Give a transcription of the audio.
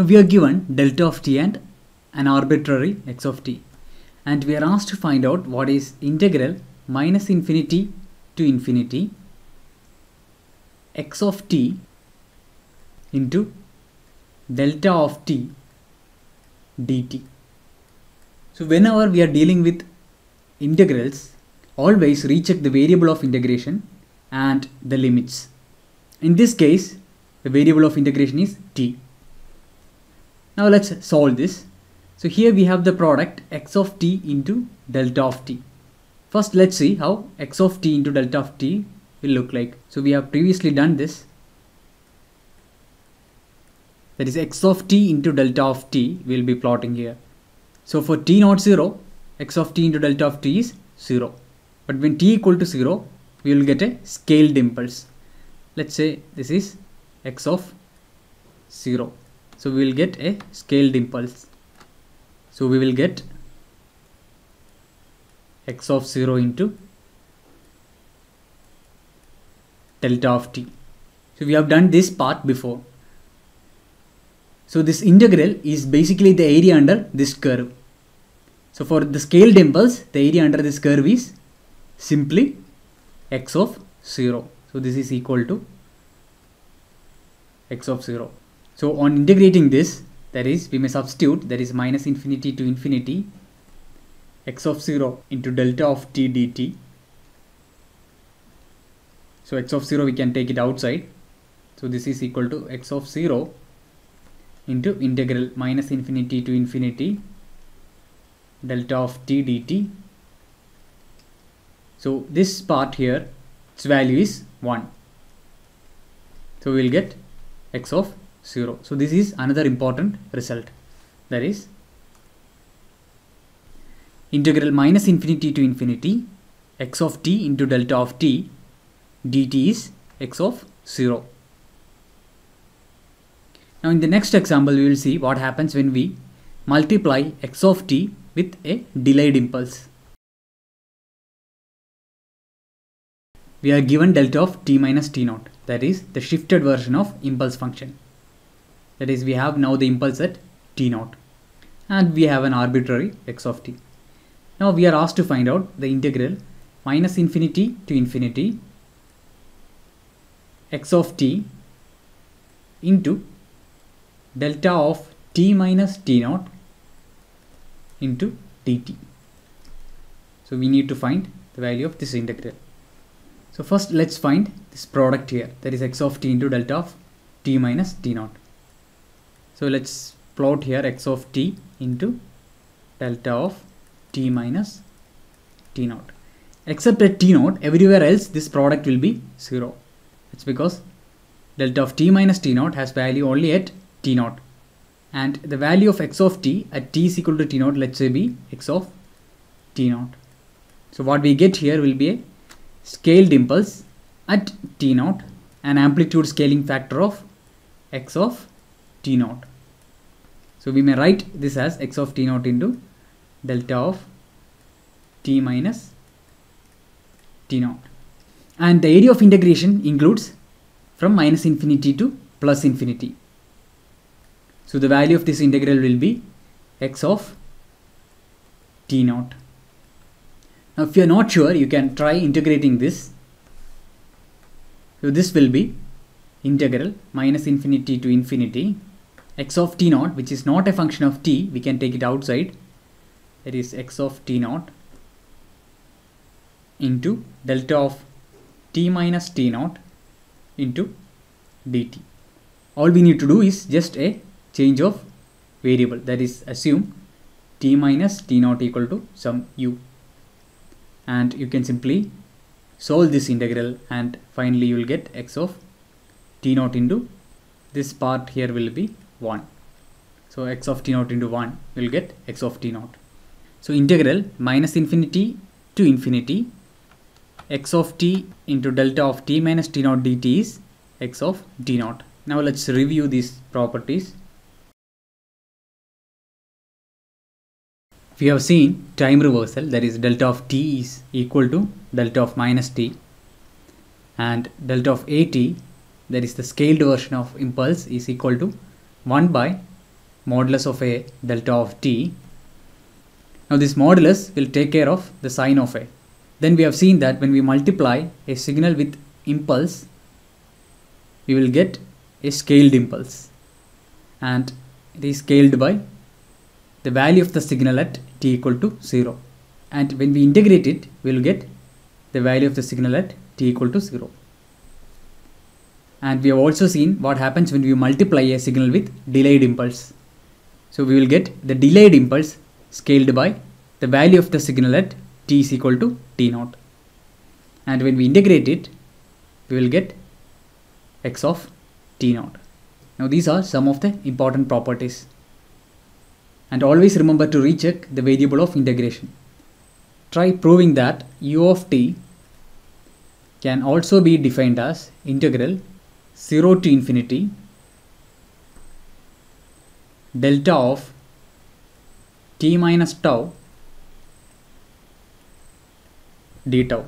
Now we are given delta of t and an arbitrary x of t and we are asked to find out what is integral minus infinity to infinity x of t into delta of t dt. So whenever we are dealing with integrals, always recheck the variable of integration and the limits. In this case, the variable of integration is t. Now let's solve this. So here we have the product x of t into delta of t. First let's see how x of t into delta of t will look like. So we have previously done this. That is x of t into delta of t will be plotting here. So for t not 0, x of t into delta of t is 0. But when t equal to 0, we will get a scaled impulse. Let's say this is x of 0. So we will get a scaled impulse. So we will get x of 0 into delta of t. So we have done this part before. So this integral is basically the area under this curve. So for the scaled impulse, the area under this curve is simply x of 0. So this is equal to x of 0. So on integrating this, that is we may substitute that is minus infinity to infinity x of 0 into delta of t dt. So x of 0 we can take it outside. So this is equal to x of 0 into integral minus infinity to infinity delta of t dt. So this part here its value is 1. So we will get x of 0. So this is another important result that is integral minus infinity to infinity x of t into delta of t dt is x of 0. Now in the next example we will see what happens when we multiply x of t with a delayed impulse. We are given delta of t minus t naught that is the shifted version of impulse function. That is we have now the impulse at t naught and we have an arbitrary x of t. Now we are asked to find out the integral minus infinity to infinity x of t into delta of t minus t naught into dt. So we need to find the value of this integral. So first let's find this product here that is x of t into delta of t minus t naught. So let's plot here x of t into delta of t minus t naught. Except at t naught everywhere else this product will be 0. It's because delta of t minus t naught has value only at t naught and the value of x of t at t is equal to t naught let's say be x of t naught. So what we get here will be a scaled impulse at t naught an amplitude scaling factor of x of t naught. So we may write this as x of t naught into delta of t minus t naught and the area of integration includes from minus infinity to plus infinity. So the value of this integral will be x of t naught. Now if you are not sure you can try integrating this. So this will be integral minus infinity to infinity x of t naught which is not a function of t we can take it outside. That is x of t naught into delta of t minus t naught into dt. All we need to do is just a change of variable. That is assume t minus t naught equal to some u. And you can simply solve this integral and finally you will get x of t naught into this part here will be 1 so x of t naught into 1 will get x of t naught. So integral minus infinity to infinity x of t into delta of t minus t naught dt is x of t naught. Now let's review these properties. We have seen time reversal that is delta of t is equal to delta of minus t and delta of at that is the scaled version of impulse is equal to 1 by modulus of a delta of t. Now this modulus will take care of the sign of a. Then we have seen that when we multiply a signal with impulse we will get a scaled impulse. And it is scaled by the value of the signal at t equal to 0 and when we integrate it we will get the value of the signal at t equal to 0 and we have also seen what happens when we multiply a signal with delayed impulse. So we will get the delayed impulse scaled by the value of the signal at t is equal to t naught. And when we integrate it we will get x of t naught. Now these are some of the important properties. And always remember to recheck the variable of integration. Try proving that u of t can also be defined as integral 0 to infinity delta of t minus tau d tau